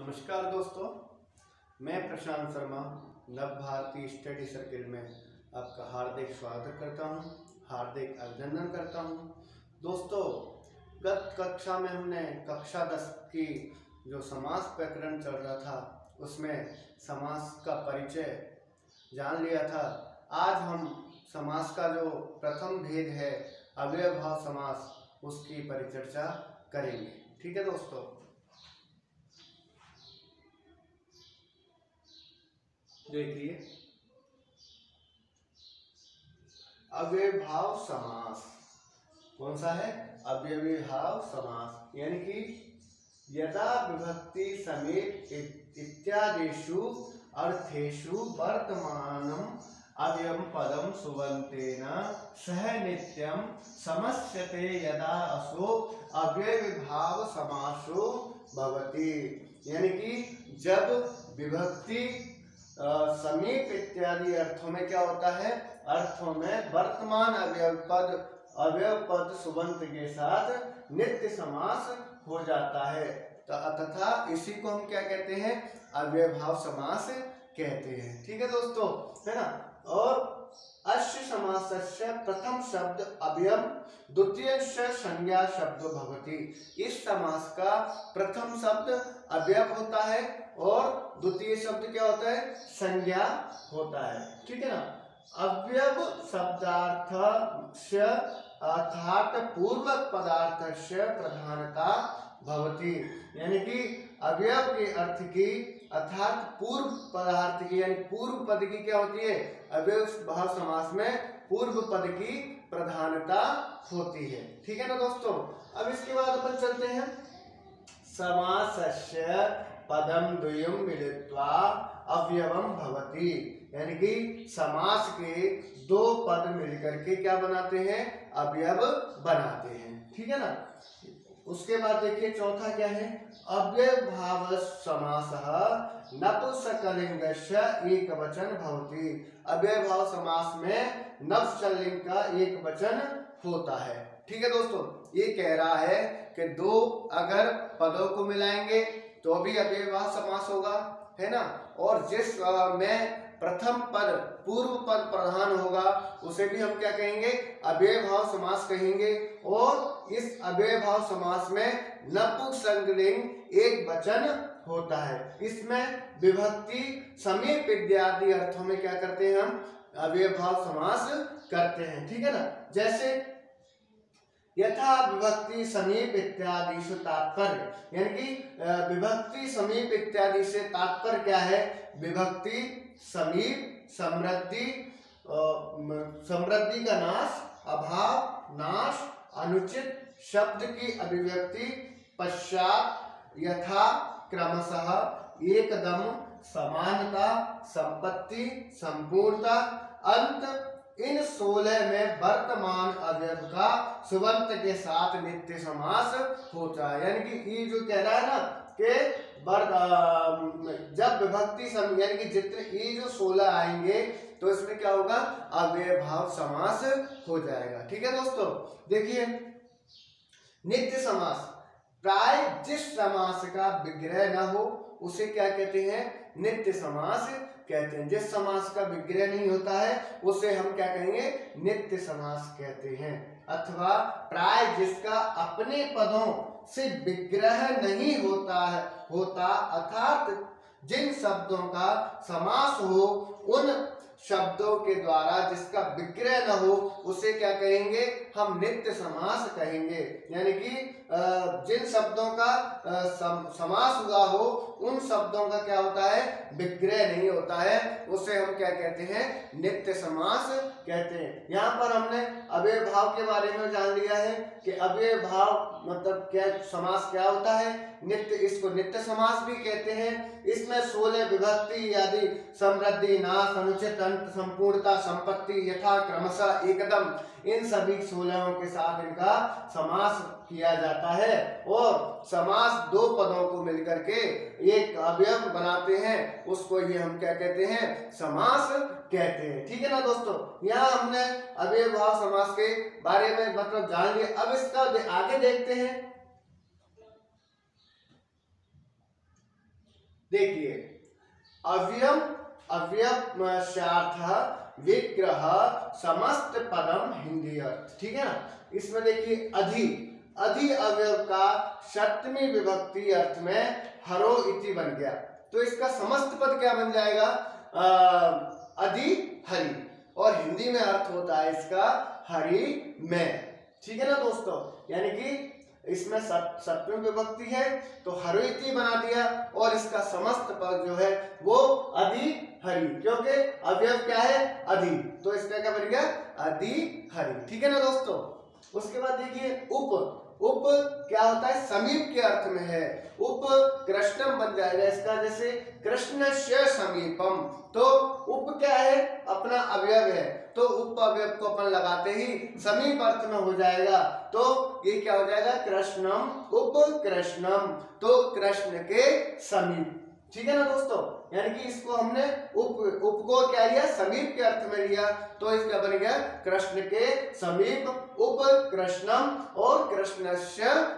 नमस्कार दोस्तों मैं प्रशांत शर्मा नव भारती स्टडी सर्किल में आपका हार्दिक स्वागत करता हूँ, हार्दिक अभिनंदन करता हूँ। दोस्तों गत कक्षा में हमने कक्षा दस की जो समास प्रकरण चल रहा था उसमें समास का परिचय जान लिया था। आज हम समास का जो प्रथम भेद है अव्ययभाव समास उसकी परिचर्चा करेंगे। ठीक है दोस्तों? देखिए अव्ययभाव समास। कौन सा है? अव्ययभाव समास। यानी कि यदा विभक्ति समेत इत्यादिषु अर्थेषु वर्तमानम अव्ययम पदम सुबंतेन सह नित्यम समस्यते यदा असो अव्यय विभाव समासो भवति। यानी कि जब विभक्ति समीप इत्यादि अर्थों में क्या होता है? अर्थों में वर्तमान अवयव पद अवयव पद सुबंत के साथ नित्य समास हो जाता है। तथा इसी को हम क्या कहते हैं? अव्यभाव समास कहते हैं। ठीक है दोस्तों? है ना? और अश्य समास प्रथम शब्द अवयम द्वितीय संज्ञा शब्द भवती। इस समास का प्रथम शब्द अवयव होता है और द्वितीय शब्द क्या होता है? संज्ञा होता है। ठीक है ना? अव्यव शब्दार्थ अर्थात पूर्वक पदार्थ से प्रधानता भवती। यानी कि अवयव के अर्थ की अर्थात पूर्व पदार्थ की यानी पूर्व पद की क्या होती है? अवयव भाव समास में पूर्व पद की प्रधानता होती है। ठीक है ना दोस्तों? अब इसके बाद अपन चलते हैं। समास पदम द्वयम मिलित्वा भवती। यानी कि समास के दो पद मिलकर के क्या बनाते हैं? अवयव बनाते हैं। ठीक है ना? उसके बाद देखिए चौथा क्या है? अव्यय भाव समास नपुसकलिंग एक वचन भवती। अव्यय भाव समास में नवचलिंग का एक वचन होता है। ठीक है दोस्तों? ये कह रहा है कि दो अगर पदों को मिलाएँगे तो भी अव्यय भाव समास होगा, है ना? और जिस में प्रथम पद, पूर्व पद प्रधान होगा, उसे भी हम क्या कहेंगे? अव्यय भाव समास कहेंगे। और इस अव्यय भाव समास में नपुक संगलिंग एक वचन होता है। इसमें विभक्ति समीप इत्यादि अर्थों में क्या करते हैं हम? अव्यय भाव समास करते हैं, ठीक है ना? जैसे यथा विभक्ति समीप इत्यादि से तात्पर्य। यानी कि विभक्ति समीप इत्यादि से तात्पर्य क्या है? विभक्ति समीप समृद्धि समृद्धि का नाश, अभाव, नाश, अनुचित शब्द की अभिव्यक्ति पश्चात यथा क्रमशः एकदम समानता, संपत्ति, संपूर्णता, अंत इन सोलह में वर्तमान अवयव का सुबंत के साथ नित्य समास होता है। यानी कि जो कह रहा है ना कि जब विभक्ति यानी कि जितने ये जो सोलह आएँगे तो इसमें क्या होगा? अव्यय भाव समास हो जाएगा। ठीक है दोस्तों? देखिए, नित्य समास। प्राय जिस समास का विग्रह न हो, उसे क्या कहते हैं? नित्य समास कहते हैं। जिस समास का विग्रह नहीं होता है, उसे हम क्या कहेंगे? नित्य समास कहते हैं। अथवा प्राय जिसका अपने पदों से विग्रह नहीं होता है, होता अर्थात जिन शब्दों का समास हो, उन शब्दों के द्वारा जिसका विग्रह न हो, उसे क्या कहेंगे? हम नित्य समास कहेंगे। यानी कि जिन शब्दों का समास हुआ हो, उन शब्दों का क्या होता है? विग्रह नहीं होता है। उसे हम क्या कहते हैं? नित्य समास कहते हैं। यहाँ पर हमने अव्यय भाव के बारे में जान लिया है कि अव्यय भाव मतलब क्या, समास क्या होता है? नित्य, इसको नित्य समास भी कहते हैं। इसमें सोलह विभक्ति आदि, समृद्धि, नाश, अनुचित अंत संपूर्णता, संपत्ति, यथा, क्रमशः, एकदम, इन सभी सोलहों के साथ इनका समास किया जाता है। और समास दो पदों को मिलकर के एक अवयव बनाते हैं। उसको ये हम क्या कहते हैं? समास कहते हैं। ठीक है ना दोस्तों? यहाँ हमने अवयव भाव समास के बारे में मतलब जान लिया। अब इसका आगे देखते हैं। देखिए अव्यम अव्यशार्थ विग्रह समस्त पदम हिंदी अर्थ ठीक है ना? इसमें देखिए, अधि। अधि अवयव का सप्तमी विभक्ति अर्थ में हरो इति बन गया। तो इसका समस्त पद क्या बन जाएगा? अधि, हरि। और हिंदी में अर्थ होता है इसका हरि, में। ठीक है ना दोस्तों? यानी कि इसमें सप्तम विभक्ति है तो हरिति बना दिया और इसका समस्त पद जो है वो अधि हरि, क्योंकि अवयव क्या है? अधि। तो इसका क्या बन गया? अधि हरि। ठीक है ना दोस्तों? उसके बाद देखिए, उप। उप क्या होता है? समीप के अर्थ में है। उप कृष्णम बन जाएगा इसका, जैसे कृष्ण से समीपम। तो उप क्या है? अपना अवयव है। तो उप अवयव को अपन लगाते ही समीप अर्थ में हो जाएगा। तो ये क्या हो जाएगा? कृष्णम उप कृष्णम। तो कृष्ण के समीप। ठीक है ना दोस्तों? यानी कि इसको हमने उप उप को क्या लिया? समीप के अर्थ में लिया। तो इसका बन गया कृष्ण के समीप उप कृष्णम और कृष्ण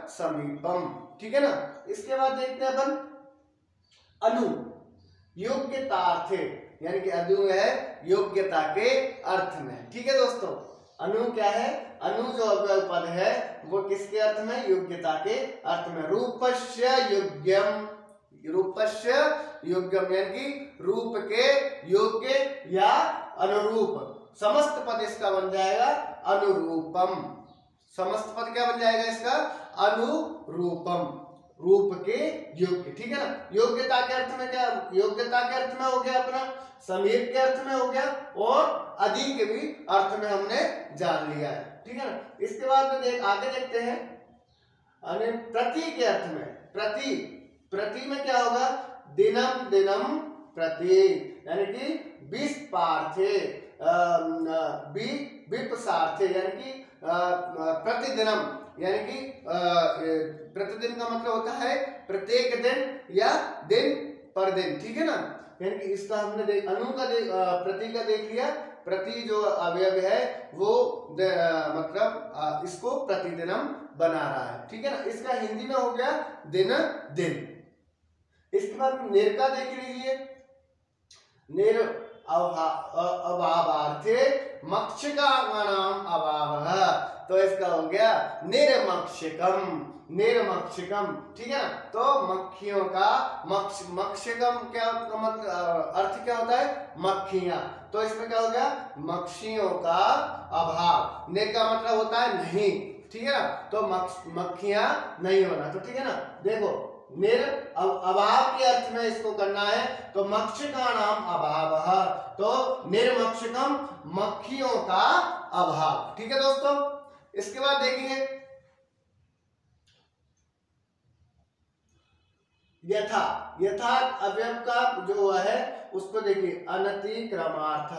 समीपम। ठीक है ना? इसके बाद देखते हैं अपन। अनु योग्यतार्थे यानी कि अनु है योग्यता के अर्थ में। ठीक है दोस्तों? अनु क्या है? अनु जो अव्यय पद है, वो किसके अर्थ में? योग्यता के अर्थ में। रूपस्य योग्यम। रूपस्य योग्यम यानी कि रूप के योग्य या अनुरूप। समस्त पद इसका बन जाएगा अनुरूपम। समस्त पद क्या बन जाएगा इसका? अनुरूपम। रूप के योग्य, ठीक है ना? योग्यता के अर्थ में क्या? योग्यता के अर्थ में हो गया अपना, समीप के अर्थ में हो गया, और अधिक के भी अर्थ में हमने जान लिया है, ठीक है ना? इसके बाद में देख, आगे देखते हैं। प्रति के अर्थ में, प्रति प्रति में क्या होगा? दिनम दिनम प्रति, यानी कि बीस पार्थे बी विपसार्थे, यानी कि प्रतिदिनम यानी कि प्रतिदिन का मतलब होता है प्रत्येक दिन या दिन पर दिन ठीक है ना? यानी कि इसका हमने देख अनु का देख प्रति का देख लिया प्रति जो अवयव है वो दे, मतलब इसको प्रतिदिनम बना रहा है ठीक है ना? इसका हिंदी में हो गया दिन दिन। इसके बाद नेर का देख लीजिए। नेर अभावार्थे मक्षिका नाम अभाव। तो इसका हो गया निर्मक्षिकम निर्मक्षिकम, ठीक है ना? तो मक्खियों का मक्ष, मक्षिकम क्या मतलब अर्थ क्या होता है? मक्खियाँ। तो इसमें क्या हो गया? मक्षियों का अभाव। ने का मतलब होता है नहीं, ठीक है ना? तो मक्खियाँ नहीं होना तो ठीक है ना? देखो, निर अभाव के अर्थ में इसको करना है तो मक्ष का नाम अभाव। तो निर्मक्षकम मक्खियों का अभाव। ठीक है दोस्तों? इसके बाद देखिए यथा यथा अवयव का जो है, उसको देखिए अनतिक्रमार्थ।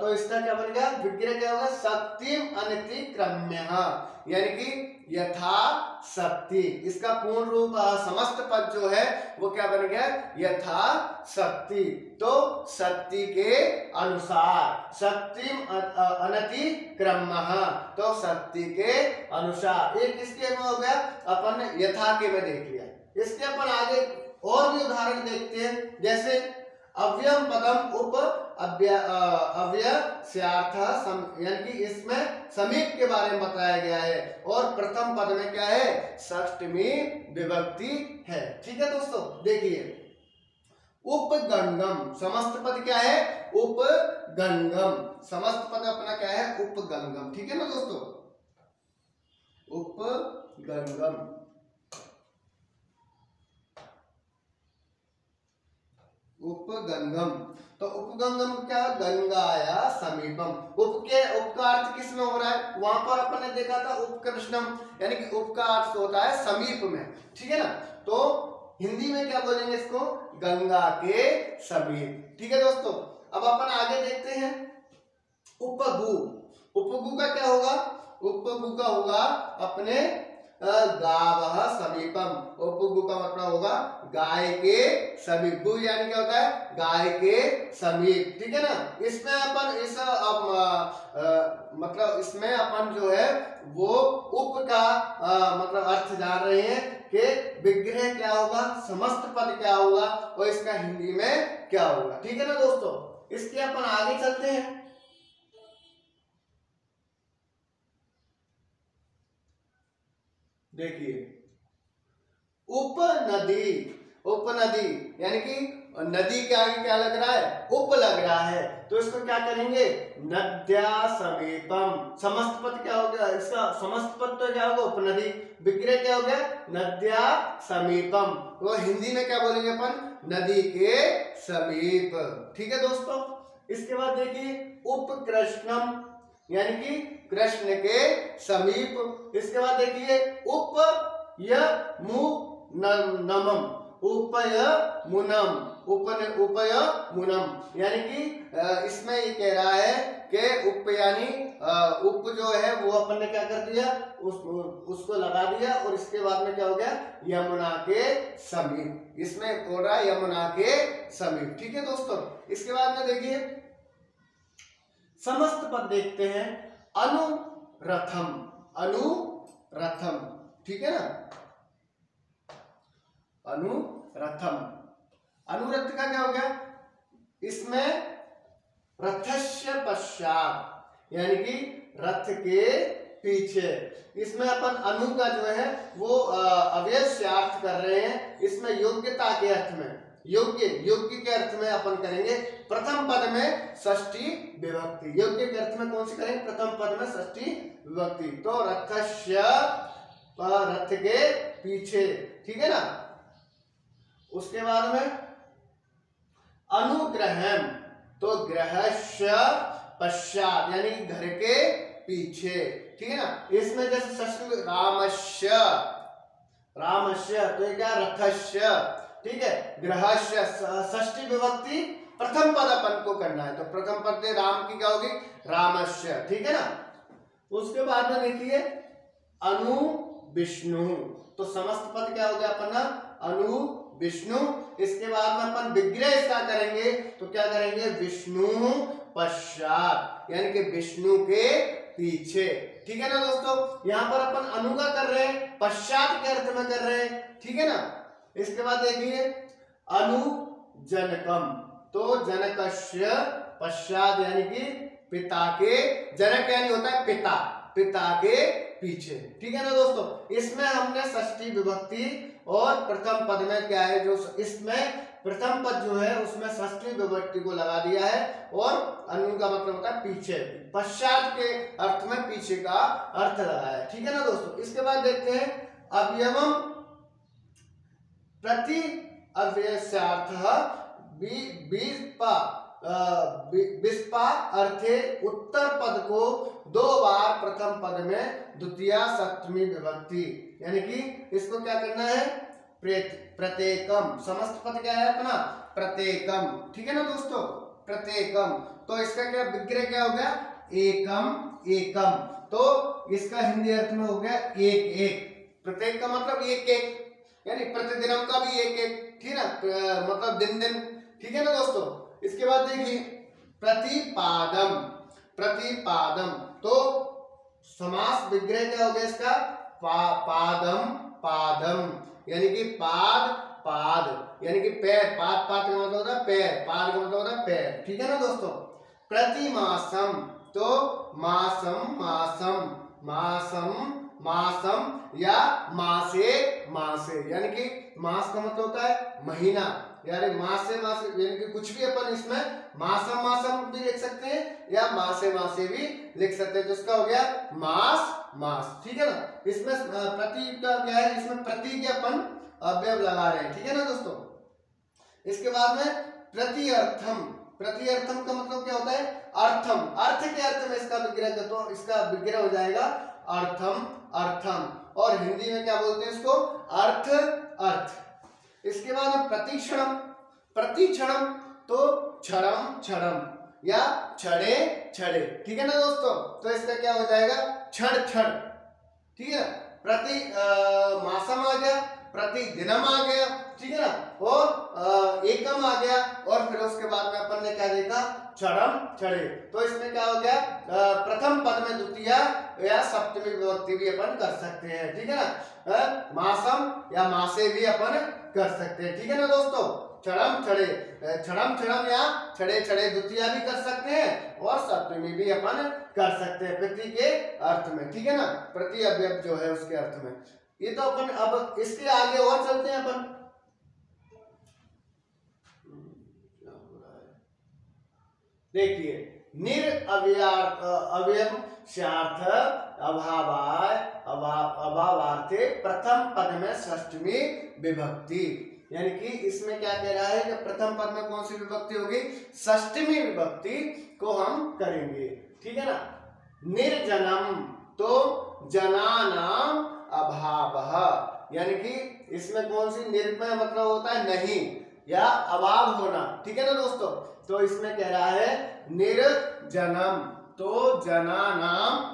तो इसका क्या बन गया? विग्रह क्या होगा? सत्यम अनतिक्रम्य। यानी कि यथा शक्ति। इसका पूर्ण रूप समस्त पद जो है, वो क्या बन गया? यथा शक्ति। तो शक्ति के अनुसार शक्ति अनति क्रम तो शक्ति के अनुसार। एक किसके में हो गया? अपन यथा के में देख लिया। इसके अपन आगे और भी उदाहरण देखते हैं। जैसे अव्यम पदम उप अव्य यानी कि इसमें समीप के बारे में बताया गया है। और प्रथम पद में क्या है? ष्टमी विभक्ति है। ठीक है दोस्तों, देखिए। उपगंगम, समस्त पद क्या है? उपगंगम। समस्त पद अपना क्या है? उपगंगम। ठीक है ना दोस्तों? उपगंगम। उपगंगम। तो उपगंगम क्या? गंगाया समीपम। उप के, उप का अर्थ किसमें हो रहा है? वहाँ पर अपन ने देखा था उपकृष्णम, यानी कि उप का अर्थ होता है समीप में। ठीक है ना? तो हिंदी में क्या बोलेंगे इसको? गंगा के समीप। ठीक है दोस्तों? अब अपन आगे देखते हैं। उपगु। उपगु का क्या होगा? उपगु का होगा अपने गाव समीपम। उपगु का मतलब होगा गाय के समीप। गु यानी क्या होता है? गाय के समीप। ठीक है ना? इसमें अपन इस अब मतलब इसमें अपन जो है वो उप का आ, मतलब अर्थ जान रहे हैं कि विग्रह क्या होगा समस्त पद क्या होगा और इसका हिंदी में क्या होगा। ठीक है ना दोस्तों? इसके अपन आगे चलते हैं। देखिए। उप उपनदी उपनदी, यानी कि नदी के आगे क्या लग रहा है? उप लग रहा है। तो इसको क्या करेंगे? नद्या समीपम। समस्त पद क्या हो गया? इसका समस्त पद तो क्या होगा उपनदी। विग्रह क्या हो गया? नद्या समीपम। वो हिंदी में क्या बोलेंगे अपन? नदी के समीप। ठीक है दोस्तों? इसके बाद देखिए, उपकृष्णम, यानी कि कृष्ण के समीप। इसके बाद देखिए, उप य मु नमम। उपय मुनम। उपन उपय मुनम। यानी कि इसमें ये कह रहा है कि उप यानी उप जो है, वो अपन ने क्या कर दिया? उस, उसको लगा दिया और इसके बाद में क्या हो गया? यमुना के समीप। इसमें हो रहा है यमुना के समीप। ठीक है दोस्तों? इसके बाद में देखिए, समस्त पद देखते हैं। अनुरथम अनुरथम, ठीक है ना? अनुरथम। अनुरथ का क्या हो गया? इसमें रथस्य पश्चात, यानी कि रथ के पीछे। इसमें अपन अनु का जो है, वो अवश्य अर्थ कर रहे हैं। इसमें योग्यता के अर्थ में। योग्य योग्य के अर्थ में अपन करेंगे प्रथम पद में षष्टी विभक्ति। योग्य के अर्थ में कौन सी करेंगे प्रथम पद में षष्टी विभक्ति। तो रथस्य रथ के पीछे, ठीक है ना? उसके बाद में अनुग्रह तो ग्रह पश्चात, यानी घर के पीछे, ठीक है ना? इसमें जैसे रामस्य रामस्य तो क्या? रथस्य। ठीक है? ग्रहस्य षष्टी विभक्ति प्रथम पद अपन को करना है। तो प्रथम पद राम की क्या होगी? रामस्य। ठीक है ना? उसके बाद में देखिए, अनु विष्णु। तो समस्त पद क्या हो गया अपना? अनु विष्णु। इसके बाद में अपन विग्रह इसका करेंगे। तो क्या करेंगे? विष्णु पश्चात, यानी कि विष्णु के पीछे। ठीक है ना दोस्तों? यहाँ पर अपन अनु का कर रहे हैं, पश्चात के अर्थ में कर रहे हैं। ठीक है ना? इसके बाद देखिए अनु जनकम तो जनकस्य पश्चात यानी कि पिता के, जनक यानी होता है पिता पिता के पीछे। ठीक है ना दोस्तों? इसमें हमने षष्ठी विभक्ति और प्रथम पद में क्या है, जो इसमें प्रथम पद जो है, उसमें षष्ठी विभक्ति को लगा दिया है और अनु का मतलब होता है पीछे। पश्चात के अर्थ में पीछे का अर्थ लगाया है। ठीक है ना दोस्तों? इसके बाद देखते हैं अवयवम प्रति अव्यस्यार्थ अर्थे उत्तर पद को दो बार प्रथम पद में द्वितीय सप्तमी विभक्ति। यानी कि इसको क्या करना है? प्रत्येकम। समस्त पद क्या है अपना? प्रत्येकम। ठीक है ना दोस्तों? प्रत्येकम। तो इसका क्या विग्रह क्या हो गया? एकम एकम। तो इसका हिंदी अर्थ में हो गया एक एक। प्रत्येक का मतलब एक एक। यानी प्रतिदिनम का भी एक एक ठीक है ना मतलब दिन दिन ठीक है ना दोस्तों? इसके बाद देखिए प्रतिपादम प्रतिपादम। तो समास विग्रह क्या हो गया इसका? पा, पादम पादम। यानी कि पाद पाद। यानी कि पैर पाद पाद का मतलब होता है पैर पाद का मतलब होता है पैर। ठीक है ना दोस्तों? प्रतिमासम। तो मासम मासम मासम मासम या मासे मासे। यानी कि मास का मतलब होता है महीना। यानी मास मास, यानी कि कुछ भी अपन इसमें मासम मासम भी लिख सकते हैं या मासे मासे भी लिख सकते हैं। तो इसका हो गया मास मास। ठीक है ना? इसमें प्रति का क्या है? इसमें प्रति के अपन अवयव लगा रहे हैं। ठीक है ना दोस्तों? इसके बाद में प्रति अर्थम प्रति अर्थम का मतलब क्या होता है? अर्थम। अर्थ के अर्थ में इसका विग्रह तो इसका विग्रह हो जाएगा अर्थम। अर्थम। और हिंदी में क्या बोलते हैं इसको? अर्थ अर्थ। इसके बाद प्रतिक्षणम। प्रतिक्षणम तो क्षणम क्षणम या छड़े छड़े ठीक है ना दोस्तों? तो इसका क्या हो जाएगा? छड़ क्षण। ठीक है? प्रति मासम आ गया। प्रतिदिनम आ गया, ठीक है ना? और एकम आ गया, और फिर उसके बाद में अपन ने क्या देखा? क्षणम छड़े तो इसमें क्या हो गया? प्रथम पद में द्वितीय या सप्तमी विभक्ति भी अपन कर सकते हैं, ठीक है ना? मासम या मासे भी अपन कर सकते हैं, ठीक है ना दोस्तों? क्षणम चढ़े। क्षणम क्षणम या छड़े छड़े द्वितीय भी कर सकते हैं, और सप्तमी भी अपन कर सकते हैं प्रति के अर्थ में, ठीक है ना? प्रति अवयव जो है उसके अर्थ में। ये तो अपन अब इसके आगे और चलते हैं अपन? देखिए, निर अव्यार्थ अवयव शार्थ अभावाय अभाव अभावार्थे प्रथम पद में षष्टमी विभक्ति। यानी कि इसमें क्या कह रहा है कि प्रथम पद में कौन सी विभक्ति होगी? षष्टमी विभक्ति को हम करेंगे। ठीक है ना? निर्जनम तो जनानाम अभाव। यानी कि इसमें कौन सी निर्मय मतलब होता है? नहीं। या अभाव होना। ठीक है ना दोस्तों? तो इसमें कह रहा है निर्जनम। तो जना नाम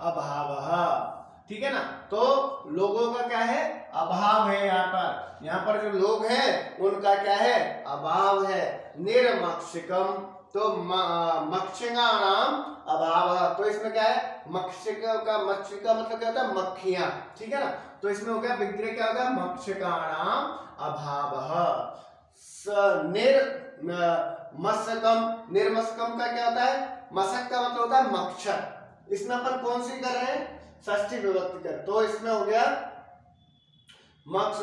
अभाव। ठीक है ना? तो लोगों का क्या है? अभाव है यहाँ पर। यहाँ पर जो लोग हैं, उनका क्या है? अभाव है। निर्मक्षिकम। तो मक्षिका नाम अभाव। तो इसमें क्या है? मक्षिका का, मक्षिका मतलब क्या होता है? मक्खियाँ। ठीक है ना? तो इसमें हो गया, विग्रह क्या होगा मक्षिका नाम अभाव। निर मस्कम निर्मस्कम का क्या होता है? मसक का मतलब होता है मक्षर। इसमें अपन कौन सी कर रहे हैं? षष्ठी विभक्ति कर। तो इसमें हो गया मक्ष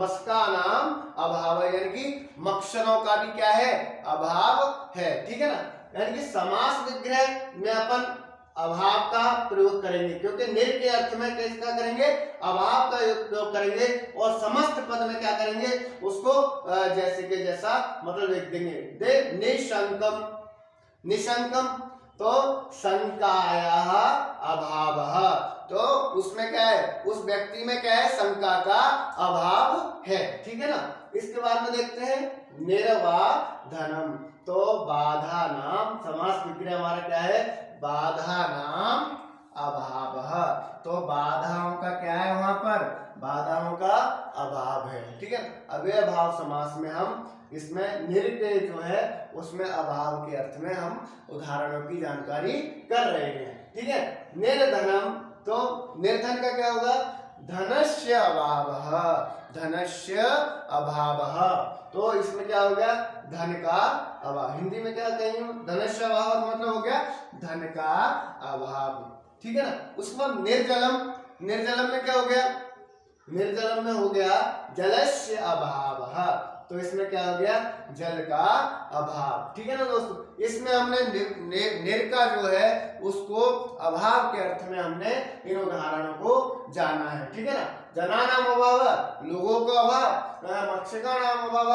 मस्का नाम अभाव, यानी कि मक्षरों का भी क्या है? अभाव है। ठीक है ना? यानी कि समास विग्रह में अपन अभाव का प्रयोग करेंगे, क्योंकि निर के अर्थ में किसका करेंगे? अभाव का प्रयोग करेंगे और समस्त पद में क्या करेंगे? उसको जैसे के जैसा मतलब लिख देंगे। दे निशंकम। निशंकम तो शंकाया अभाव। तो उसमें क्या है? उस व्यक्ति में क्या है? शंका का अभाव है। ठीक है ना? इसके बाद में देखते हैं। निर्वा धनम। तो बाधा नाम समास विग्रह हमारा क्या है? बाधा नाम अभाव। तो बाधाओं का क्या है वहाँ पर? बाधाओं का अभाव है। ठीक है? अव्यय भाव समास में हम इसमें निरते जो है, उसमें अभाव के अर्थ में हम उदाहरणों की जानकारी कर रहे हैं। ठीक है? निर्धनम। तो निर्धन का क्या होगा? धनस्य अभाव धनस्य अभाव। तो इसमें क्या हो गया? धन का अभाव। हिंदी में क्या कहेंगे धनस्य अभाव मतलब हो गया धन का अभाव। ठीक है ना? उसके बाद निर्जलम निर्जलम में क्या हो गया? निर्जलम में हो गया जलस्य अभाव। तो इसमें क्या हो गया? जल का अभाव। ठीक है ना दोस्तों? इसमें हमने निर, निर, निर का जो है उसको अभाव के अर्थ में हमने इन उदाहरणों को जाना है। ठीक है ना? जना नाम अभाव लोगों का अभाव मक्षिका नाम अभाव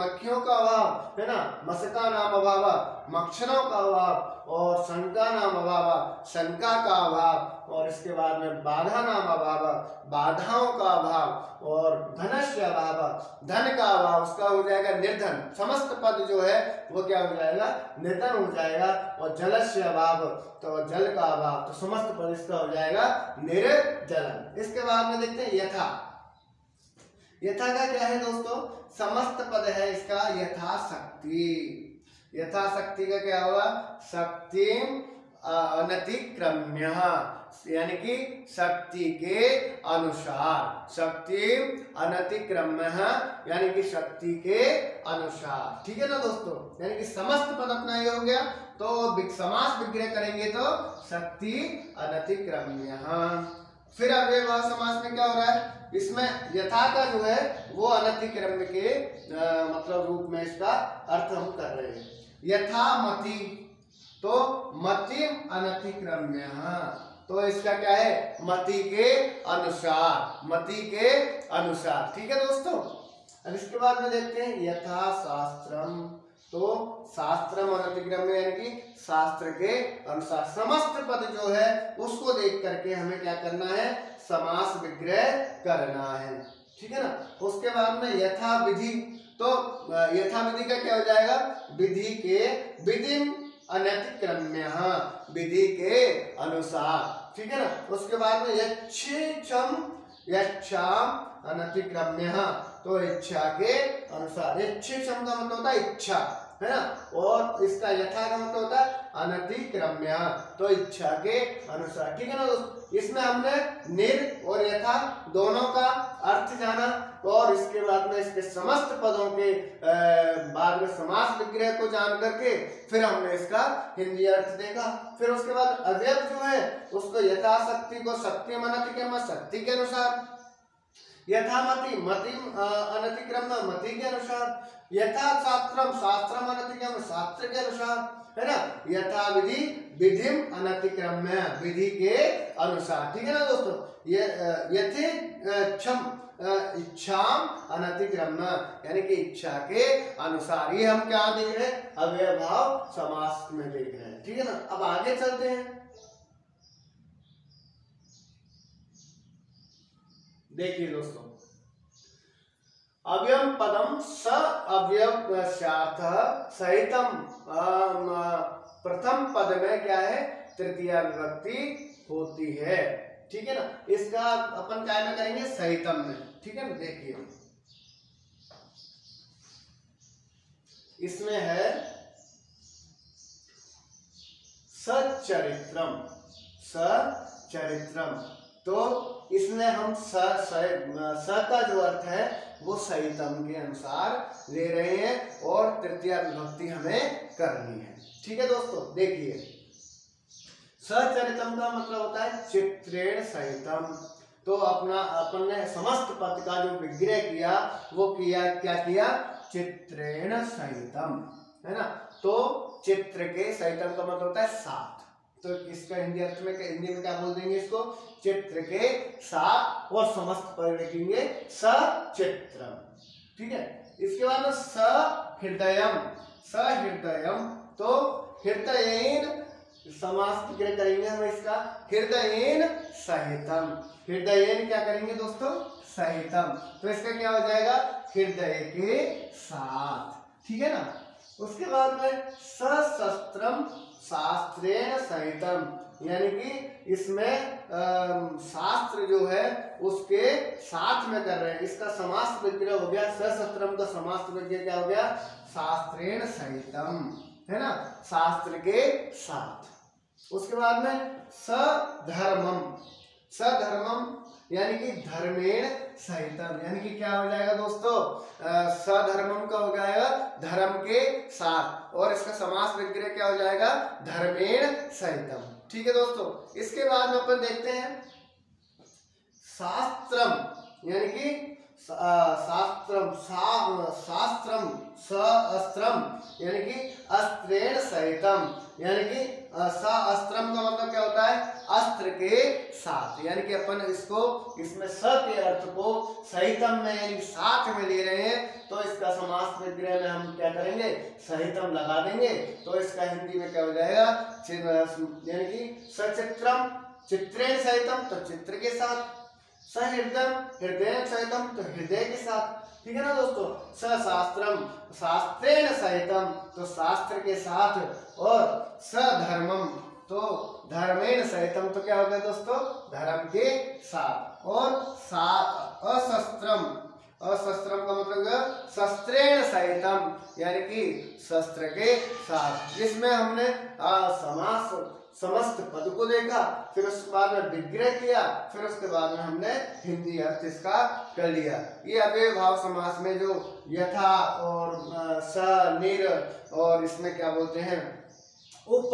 मक्खियों का अभाव है ना? मस्का नाम अभाव मक्षरों का अभाव और शंका नाम अभाव शंका का अभाव। और इसके बाद में बाधा नाम अभाव, बाधाओं का अभाव और धनस्य अभाव, धन का अभाव, उसका हो जाएगा निर्धन। समस्त पद जो है, वो क्या हो जाएगा? निर्धन हो जाएगा और जलस्य अभाव तो जल का अभाव तो समस्त पद इसका हो जाएगा निर्जलन इसके बाद में देखते हैं यथा। यथा का क्या है दोस्तों? समस्त पद है इसका यथाशक्ति। यथाशक्ति का क्या होगा? शक्ति अनतिक्रम्य यानी कि शक्ति के अनुसार शक्ति अनतिक्रम्य यानी कि शक्ति के अनुसार। ठीक है ना दोस्तों? यानी कि समस्त पद अपना ये हो गया तो समास विग्रह करेंगे तो शक्ति अनतिक्रम्य। फिर अब ये समास में क्या हो रहा है? इसमें यथा का जो है वो अनतिक्रम्य के आ, मतलब रूप में इसका अर्थ हम कर रहे हैं। तो मति अनतिक्रम्य। तो इसका क्या है? मति के अनुसार, मति के अनुसार। ठीक है दोस्तों? अब इसके बाद में देखते हैं, यथा शास्त्रम। तो शास्त्र अनतिक्रम्य यानी कि शास्त्र के अनुसार। समस्त पद जो है, उसको देख करके हमें क्या करना है? समास विग्रह करना है। ठीक है ना? उसके बाद में यथा विधि। तो यथा विधि का क्या हो जाएगा? विधि के विधि अनतिक्रम्य विधि के अनुसार। ठीक है ना? उसके बाद में यक्षम यक्षाम अनतिक्रम्य। तो इच्छा के अनुसार। यक्षम का मतलब होता है इच्छा, है ना? और इसका यथा का मतलब होता है अनतिक्रम्य। तो इच्छा के अनुसार। ठीक है ना दोस्त? इसमें हमने निर और यथा दोनों का अर्थ जाना और इसके बाद में इसके समस्त पदों के समास विग्रह को जान करके फिर हमने इसका हिंदी अर्थ देखा। फिर उसके बाद अवयव जो है, उसको यथाशक्ति को शक्ति मनति के शक्ति के अनुसार, यथामति मति अनतिक्रम मति के अनुसार यथा शास्त्रम शास्त्रम अनतिक्रम शास्त्र के अनुसार, है ना? यथा विधि विधि अनतिक्रम्य, विधि के अनुसार। ठीक है ना दोस्तों? ये यथे क्षम इच्छा अनतिक्रम, यानी कि इच्छा के अनुसार ये हम क्या देख रहे हैं? अव्यय भाव समास में देख रहे हैं। ठीक है ना? अब आगे चलते हैं। देखिए दोस्तों अव्यम पदम स अव्यव सहितम। प्रथम पद में क्या है? तृतीय विभक्ति होती है। ठीक है ना? इसका अपन क्या में करेंगे सहितम में ठीक है ना? देखिए। इसमें है सचरित्रम। सचरित्रम। तो इसमें हम स, स, का जो अर्थ है वो सहितम के अनुसार ले रहे हैं और तृतीय विभक्ति हमें करनी है। ठीक है दोस्तों? देखिए। सचरितम का मतलब होता है चित्रेण सहितम। तो अपना, अपन ने समस्त पद का जो विग्रह किया, वो किया, क्या किया? चित्रेण सहितम, है ना? तो चित्र के सहितम का मतलब होता है साथ। तो इसका हिंदी अर्थ में, हिंदी में क्या बोल देंगे इसको? चित्र के साथ और समस्त पद लिखेंगे सचित्र ठीक है? इसके बाद स हृदयम स हृदयम तो हृदयन समास करेंगे हम इसका। हृदयन सहितम। हृदयन क्या करेंगे दोस्तों? सहितम। तो इसका क्या हो जाएगा? हृदय के साथ। ठीक है ना? उसके बाद में सशस्त्रम, शास्त्रेण सहितम। यानी कि इसमें शास्त्र जो है, उसके साथ में कर रहे हैं। इसका समास विग्रह हो गया, सशस्त्रम का समास विग्रह क्या हो गया? शास्त्रेण सहितम। है ना? शास्त्र के साथ। उसके बाद में सधर्मम। सधर्मम यानी कि धर्मेण सहितम। यानी कि क्या हो जाएगा दोस्तों? सधर्मम का हो जाएगा धर्म के साथ। और इसका समास विग्रह क्या हो जाएगा? धर्मेण सहितम। ठीक है दोस्तों? इसके बाद में अपन देखते हैं। शास्त्रम यानी कि शास्त्रम शास्त्रम सअस्त्रम यानी कि अस्त्रेण सहितम। यानी कि अस्त्रम का मतलब क्या होता है? अस्त्र के साथ। यानी कि अपन इसको, इसमें स के अर्थ को सहितम में, यानी साथ में ले रहे हैं तो इसका समास विग्रह में हम क्या करेंगे? सहितम लगा देंगे। तो इसका हिंदी में क्या हो जाएगा? यानी कि सचित्रम। चित्रे सहितम तो चित्र के साथ। सहृदय, हृदय सहितम तो हृदय के साथ, ठीक है ना दोस्तों? सशास्त्रम शास्त्रेण सहितम तो शास्त्र के साथ, और सधर्मम तो धर्मेण सहितम तो क्या होगा दोस्तों? धर्म के साथ, और अशस्त्रम अशस्त्रम का मतलब शस्त्रेण सहितम, यानी कि शस्त्र के साथ, जिसमें हमने समास समस्त पद को देखा, फिर उसके बाद में विग्रह किया, फिर उसके बाद में हमने हिंदी अर्थ इसका कर लिया। ये अव्यय भाव समास में जो यथा और स, निर और इसमें क्या बोलते हैं? उप,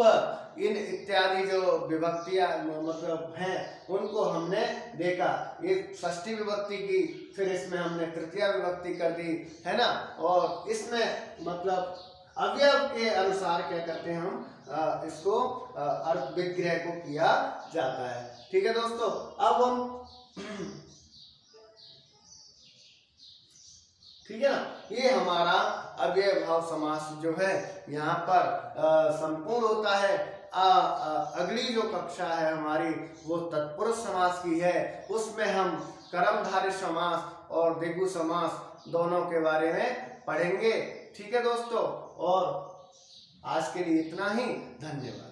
इन इत्यादि जो विभक्तियाँ मतलब हैं, उनको हमने देखा। ये षष्ठी विभक्ति की, फिर इसमें हमने तृतीय विभक्ति कर दी, है ना? और इसमें मतलब अवयव के अनुसार क्या करते हैं हम? इसको अर्थ विग्रह को किया जाता है। ठीक है दोस्तों? अब हम ठीक है ना? ये हमारा अव्यय भाव समास जो है यहाँ पर संपूर्ण होता है। आ, आ, अगली जो कक्षा है हमारी वो तत्पुरुष समास की है। उसमें हम कर्मधारी समास और दिगु समास दोनों के बारे में पढ़ेंगे। ठीक है दोस्तों? और आज के लिए इतना ही। धन्यवाद।